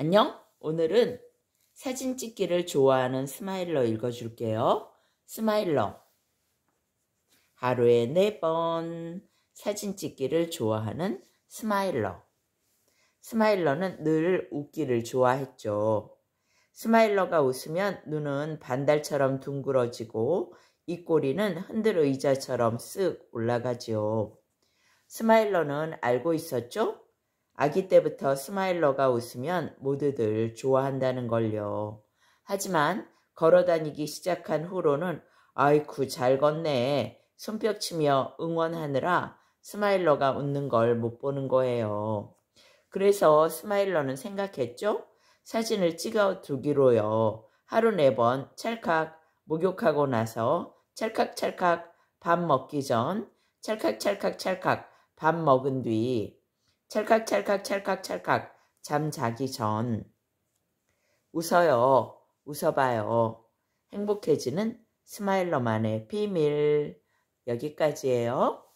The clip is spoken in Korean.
안녕? 오늘은 사진 찍기를 좋아하는 스마일러 읽어줄게요. 스마일러. 하루에 네 번 사진 찍기를 좋아하는 스마일러. 스마일러는 늘 웃기를 좋아했죠. 스마일러가 웃으면 눈은 반달처럼 둥그러지고 입꼬리는 흔들 의자처럼 쓱 올라가지요. 스마일러는 알고 있었죠? 아기 때부터 스마일러가 웃으면 모두들 좋아한다는 걸요. 하지만 걸어다니기 시작한 후로는 아이쿠 잘 걷네 손뼉치며 응원하느라 스마일러가 웃는 걸 못 보는 거예요. 그래서 스마일러는 생각했죠? 사진을 찍어 두기로요. 하루 네 번 찰칵 목욕하고 나서 찰칵찰칵 밥 먹기 전 찰칵찰칵 찰칵 밥 먹은 뒤 찰칵찰칵 찰칵찰칵 잠 자기 전 웃어요. 웃어봐요. 행복해지는 스마일러만의 비밀 여기까지예요.